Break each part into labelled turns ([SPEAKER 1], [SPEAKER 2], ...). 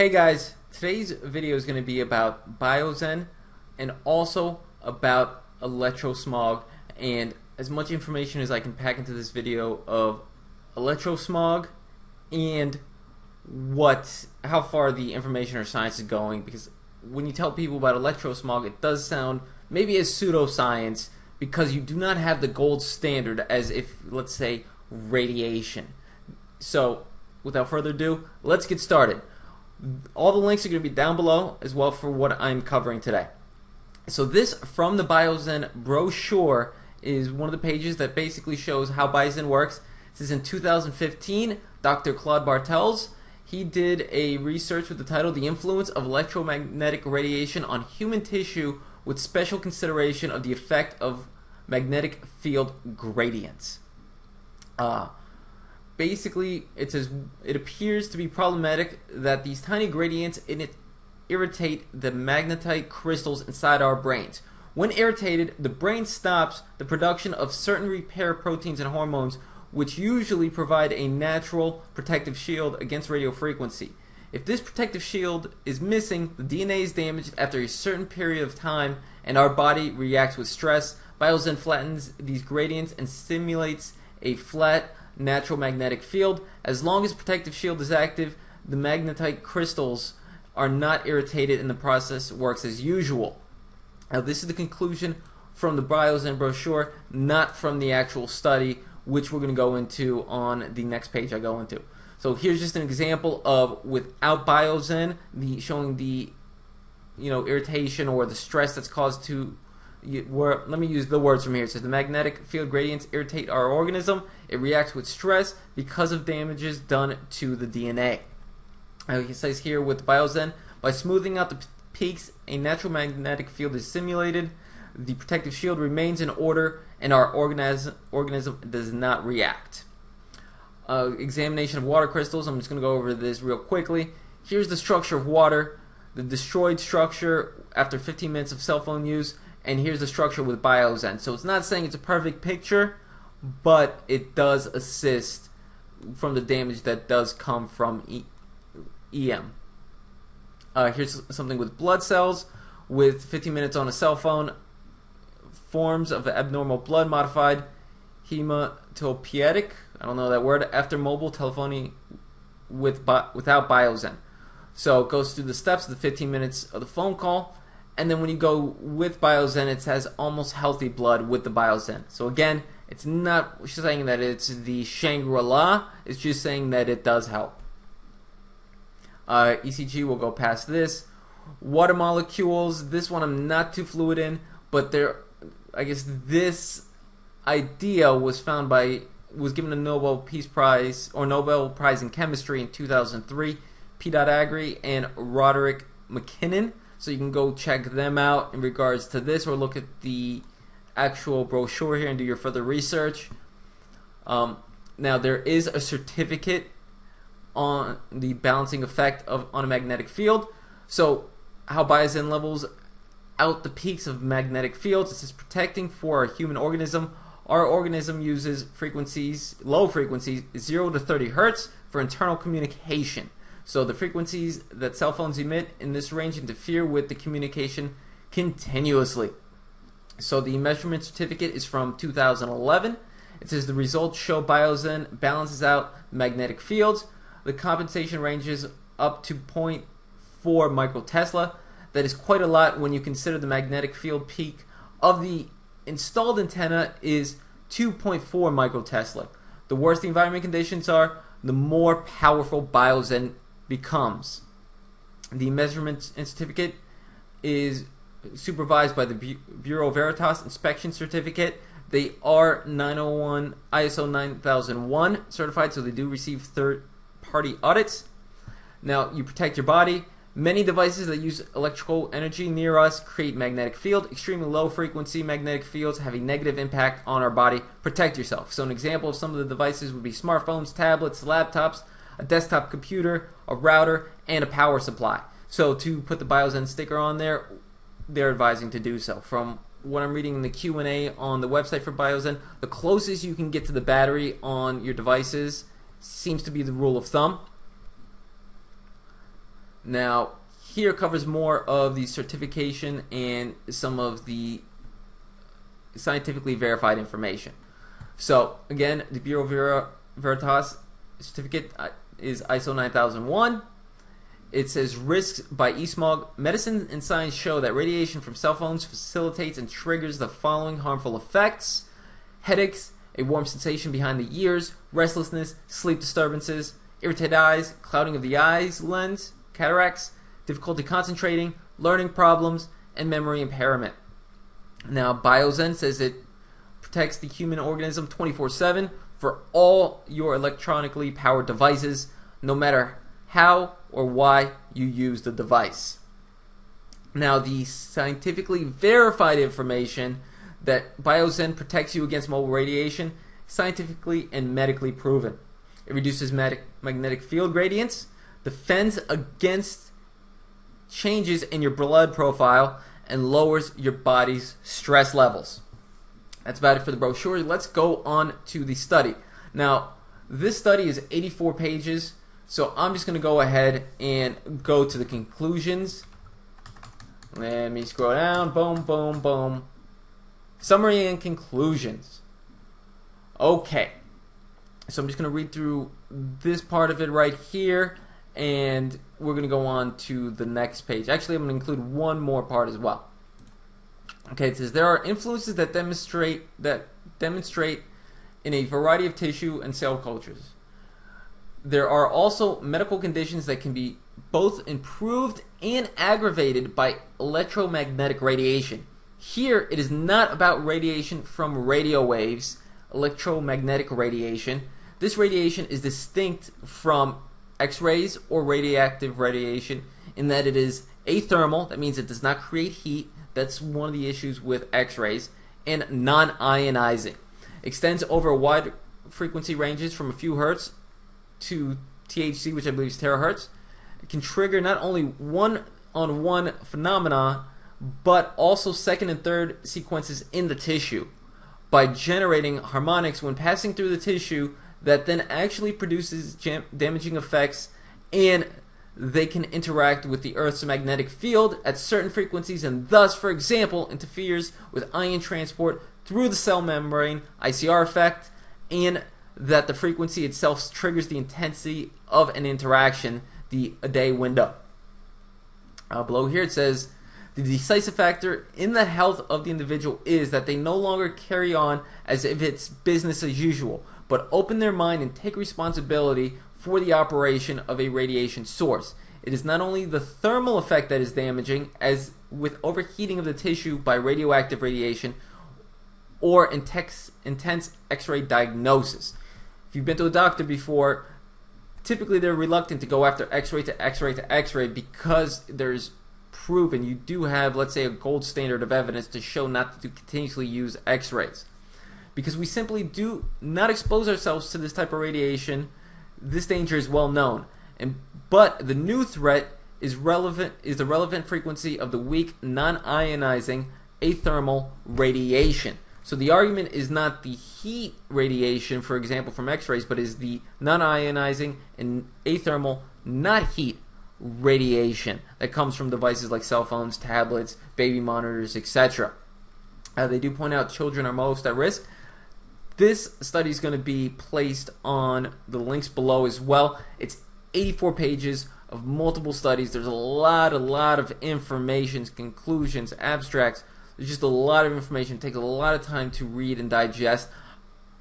[SPEAKER 1] Hey guys, today's video is going to be about Biozen and also about electrosmog and as much information as I can pack into this video of electrosmog and what how far the information or science is going because when you tell people about electrosmog it does sound maybe as pseudoscience because you do not have the gold standard as if let's say radiation. So without further ado, let's get started. All the links are going to be down below as well for what I'm covering today. So this from the Biozen brochure is one of the pages that basically shows how Biozen works. This is in 2015. Dr. Claude Bartels he did a research with the title "The Influence of Electromagnetic Radiation on Human Tissue with Special Consideration of the Effect of Magnetic Field Gradients." Uh, basically, it says it appears to be problematic that these tiny gradients in it irritate the magnetite crystals inside our brains. When irritated, the brain stops the production of certain repair proteins and hormones, which usually provide a natural protective shield against radio frequency. If this protective shield is missing, the DNA is damaged after a certain period of time, and our body reacts with stress. Biozen flattens these gradients and stimulates a flat, natural magnetic field. As long as protective shield is active, the magnetite crystals are not irritated and the process works as usual. Now, this is the conclusion from the Biozen brochure, not from the actual study, which we're going to go into on the next page I go into. So here's just an example of without Biozen, the showing the you know irritation or the stress that's caused to let me use the words from here. It says the magnetic field gradients irritate our organism. It reacts with stress because of damages done to the DNA. Uh, he says here with Biozen, by smoothing out the peaks, a natural magnetic field is simulated. The protective shield remains in order, and our organism, organism does not react. Uh, examination of water crystals. I'm just going to go over this real quickly. Here's the structure of water, the destroyed structure after 15 minutes of cell phone use and here's the structure with Biozen. So it's not saying it's a perfect picture, but it does assist from the damage that does come from e- EM. Uh, here's something with blood cells. With 15 minutes on a cell phone, forms of abnormal blood modified hematopoietic. I don't know that word. After mobile telephony with without Biozen. So it goes through the steps of the 15 minutes of the phone call and then when you go with Biozen, it says almost healthy blood with the Biozen. So again, it's not saying that it's the Shangri-La, it's just saying that it does help. Uh, ECG will go past this. Water molecules, this one I'm not too fluid in, but there, I guess this idea was found by, was given a Nobel Peace Prize, or Nobel Prize in Chemistry in 2003, P. Agre and Roderick MacKinnon. So you can go check them out in regards to this or look at the actual brochure here and do your further research. Um, now, there is a certificate on the balancing effect of on a magnetic field. So, how Biozen levels out the peaks of magnetic fields. This is protecting for a human organism. Our organism uses frequencies, low frequencies, 0 to 30 hertz for internal communication. So the frequencies that cell phones emit in this range interfere with the communication continuously. So the measurement certificate is from 2011. It says the results show Biozen balances out magnetic fields. The compensation ranges up to 0.4 microtesla. That is quite a lot when you consider the magnetic field peak of the installed antenna is 2.4 microtesla. The worse the environment conditions are, the more powerful Biozen becomes the measurement and certificate is supervised by the Bureau of Veritas inspection certificate. They are 901 ISO 9001 certified, so they do receive third party audits. Now, you protect your body. Many devices that use electrical energy near us create magnetic field. Extremely low frequency magnetic fields have a negative impact on our body. Protect yourself. So, an example of some of the devices would be smartphones, tablets, laptops, a desktop computer, a router, and a power supply. So to put the Biozen sticker on there, they're advising to do so. From what I'm reading in the Q&A on the website for Biozen, the closest you can get to the battery on your devices seems to be the rule of thumb. Now, here covers more of the certification and some of the scientifically verified information. So, again, the Bureau Ver- Veritas certificate is ISO 9001. It says risks by e-smog. Medicine and science show that radiation from cell phones facilitates and triggers the following harmful effects: headaches, a warm sensation behind the ears, restlessness, sleep disturbances, irritated eyes, clouding of the eyes lens, cataracts, difficulty concentrating, learning problems, and memory impairment. Now, Biozen says it protects the human organism 24/7 for all your electronically powered devices, no matter how or why you use the device. Now, the scientifically verified information that Biozen protects you against mobile radiation scientifically and medically proven. It reduces mag- magnetic field gradients, defends against changes in your blood profile, and lowers your body's stress levels. That's about it for the brochure. Let's go on to the study. Now, this study is 84 pages, so I'm just going to go ahead and go to the conclusions. Let me scroll down. Boom, boom, boom. Summary and conclusions. Okay. So I'm just going to read through this part of it right here, and we're going to go on to the next page. Actually, I'm going to include one more part as well. Okay, it says there are influences that demonstrate that demonstrate in a variety of tissue and cell cultures. There are also medical conditions that can be both improved and aggravated by electromagnetic radiation. Here, it is not about radiation from radio waves, electromagnetic radiation. This radiation is distinct from X rays or radioactive radiation in that it is athermal, that means it does not create heat. That's one of the issues with X rays, and non ionizing. Extends over wide frequency ranges from a few hertz to THZ, which I believe is terahertz. It can trigger not only one on one phenomena, but also second and third sequences in the tissue by generating harmonics when passing through the tissue that then actually produces jam- damaging effects and they can interact with the Earth's magnetic field at certain frequencies and thus, for example, interferes with ion transport through the cell membrane, ICR effect, and that the frequency itself triggers the intensity of an interaction, the Adey window. Uh, below here it says the decisive factor in the health of the individual is that they no longer carry on as if it's business as usual, but open their mind and take responsibility for the operation of a radiation source. It is not only the thermal effect that is damaging, as with overheating of the tissue by radioactive radiation or intense, X ray diagnosis. If you've been to a doctor before, typically they're reluctant to go after X ray to X ray to X ray because there's proven you do have, let's say, a gold standard of evidence to show not to continuously use X rays. Because we simply do not expose ourselves to this type of radiation, this danger is well known. And but the new threat is relevant is the relevant frequency of the weak non-ionizing athermal radiation. So the argument is not the heat radiation, for example, from X-rays, but is the non-ionizing and athermal, not heat radiation that comes from devices like cell phones, tablets, baby monitors, etc. Uh, they do point out children are most at risk. This study is going to be placed on the links below as well. It's 84 pages of multiple studies. There's a lot, a lot of information, conclusions, abstracts. There's just a lot of information. It takes a lot of time to read and digest.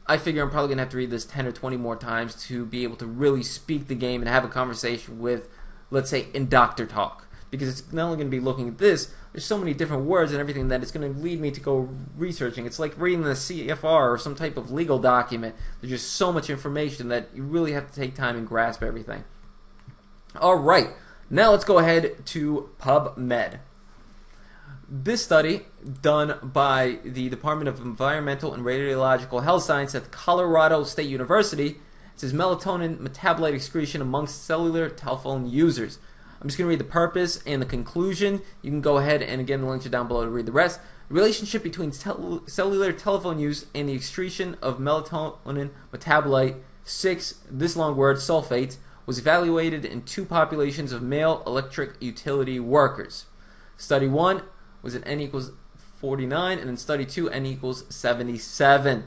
[SPEAKER 1] I figure I'm probably going to have to read this 10 or 20 more times to be able to really speak the game and have a conversation with, let's say, in doctor talk. Because it's not only going to be looking at this, there's so many different words and everything that it's going to lead me to go researching. It's like reading the CFR or some type of legal document. There's just so much information that you really have to take time and grasp everything. All right, now let's go ahead to PubMed. This study, done by the Department of Environmental and Radiological Health Science at Colorado State University, says melatonin metabolite excretion amongst cellular telephone users. I'm just going to read the purpose and the conclusion. You can go ahead and again, the links are down below to read the rest. Relationship between tel- cellular telephone use and the excretion of melatonin metabolite 6, this long word, sulfate, was evaluated in two populations of male electric utility workers. Study 1 was at N equals 49, and in study 2, N equals 77.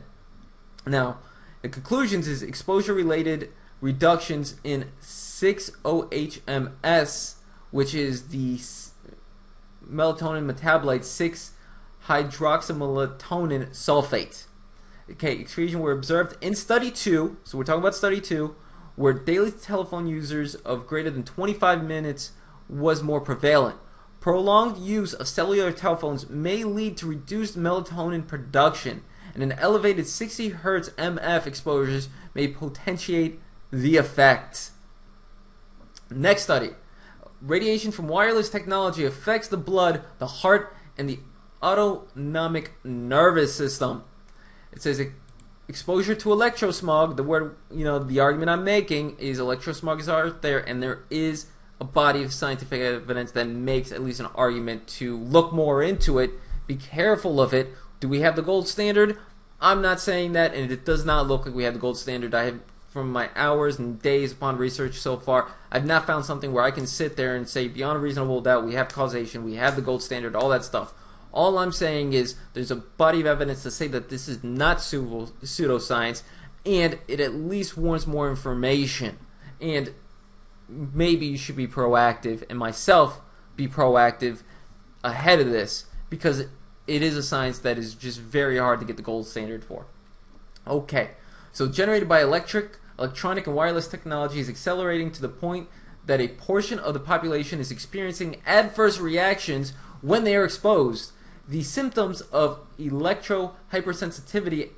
[SPEAKER 1] Now, the conclusions is exposure related reductions in 6-OHMS, which is the melatonin metabolite 6 hydroxymelatonin sulfate. Okay, excretion were observed in study 2, so we're talking about study 2, where daily telephone users of greater than 25 minutes was more prevalent. Prolonged use of cellular telephones may lead to reduced melatonin production, and an elevated 60 Hz MF exposures may potentiate the effect. Next study radiation from wireless technology affects the blood, the heart, and the autonomic nervous system. It says exposure to electrosmog. The word, you know, the argument I'm making is electrosmog is out there, and there is a body of scientific evidence that makes at least an argument to look more into it. Be careful of it. Do we have the gold standard? I'm not saying that, and it does not look like we have the gold standard. I have, from my hours and days upon research so far, I've not found something where I can sit there and say, beyond a reasonable doubt, we have causation, we have the gold standard, all that stuff. All I'm saying is there's a body of evidence to say that this is not pseudoscience, and it at least warrants more information. And maybe you should be proactive and myself be proactive ahead of this because it is a science that is just very hard to get the gold standard for. Okay, so generated by electric, electronic, and wireless technology is accelerating to the point that a portion of the population is experiencing adverse reactions when they are exposed. The symptoms of electro hypersensitivity,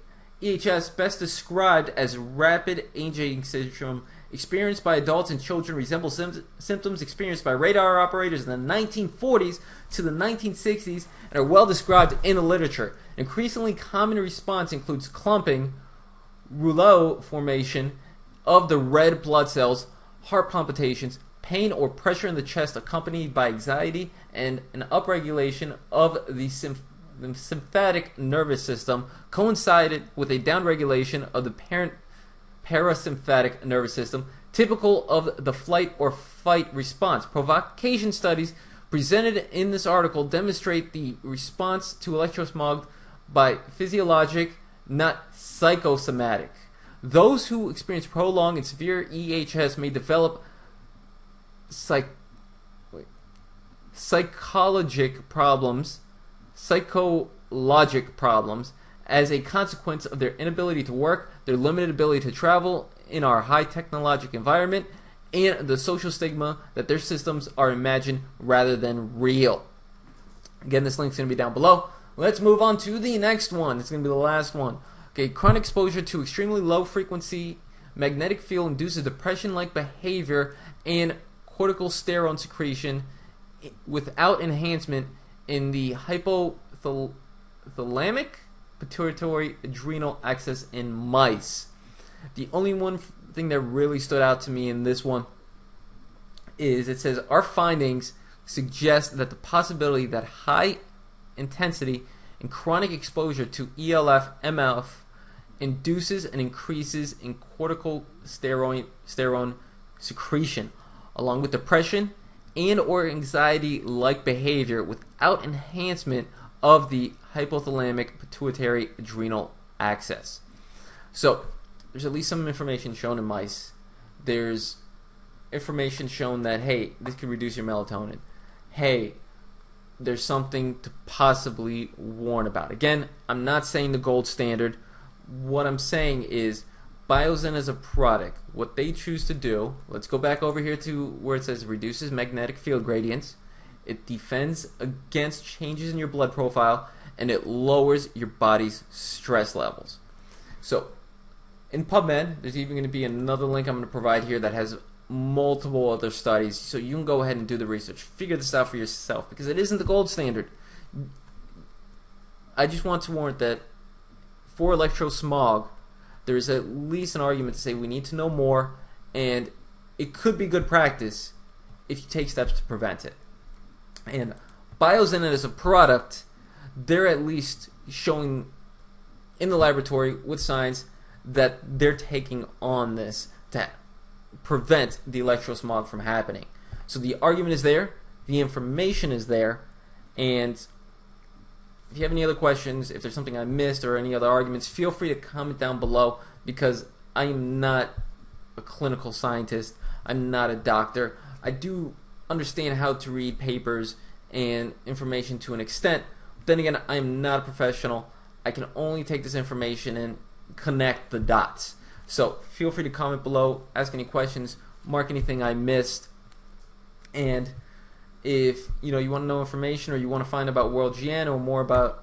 [SPEAKER 1] EHS, best described as rapid aging syndrome, experienced by adults and children resemble sim- symptoms experienced by radar operators in the 1940s to the 1960s and are well described in the literature. An increasingly common response includes clumping, rouleau formation of the red blood cells, heart palpitations, pain or pressure in the chest accompanied by anxiety, and an upregulation of the the sympathetic nervous system coincided with a downregulation of the parent parasympathetic nervous system, typical of the flight or fight response. Provocation studies presented in this article demonstrate the response to electrosmog by physiologic, not psychosomatic. Those who experience prolonged and severe EHS may develop psych, psychologic problems, psychologic problems, as a consequence of their inability to work, their limited ability to travel in our high technologic environment, and the social stigma that their systems are imagined rather than real. Again, this link's going to be down below. Let's move on to the next one. It's going to be the last one. Okay, chronic exposure to extremely low frequency magnetic field induces depression like behavior and corticosterone secretion without enhancement in the hypothalamic pituitary adrenal axis in mice. The only one thing that really stood out to me in this one is it says our findings suggest that the possibility that high intensity and chronic exposure to ELF MF induces and increases in corticosterone secretion along with depression and or anxiety like behavior without enhancement of the hypothalamic pituitary adrenal axis. So, there's at least some information shown in mice. There's information shown that, hey, this could reduce your melatonin. Hey, there's something to possibly warn about. Again, I'm not saying the gold standard. What I'm saying is Biozen as a product, what they choose to do, let's go back over here to where it says reduces magnetic field gradients it defends against changes in your blood profile, and it lowers your body's stress levels. So, in PubMed, there's even going to be another link I'm going to provide here that has multiple other studies, so you can go ahead and do the research. Figure this out for yourself because it isn't the gold standard. I just want to warn that for electrosmog, there's at least an argument to say we need to know more, and it could be good practice if you take steps to prevent it. And Biozen as a product, they're at least showing in the laboratory with science that they're taking on this to prevent the electrosmog from happening. So the argument is there, the information is there, and if you have any other questions, if there's something I missed or any other arguments, feel free to comment down below because I am not a clinical scientist. I'm not a doctor. I do understand how to read papers and information to an extent. Then again, I am not a professional. I can only take this information and connect the dots. So feel free to comment below, ask any questions, mark anything I missed, and if you know you want to know information or you want to find about WorldGN or more about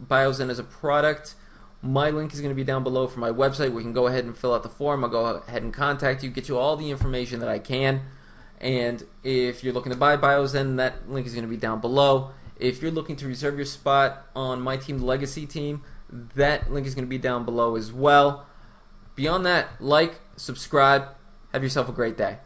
[SPEAKER 1] Biozen as a product, my link is going to be down below for my website We can go ahead and fill out the form. I'll go ahead and contact you, get you all the information that I can. And if you're looking to buy Biozen, that link is going to be down below. If you're looking to reserve your spot on my team, the Legacy team, that link is going to be down below as well. Beyond that, like, subscribe, have yourself a great day.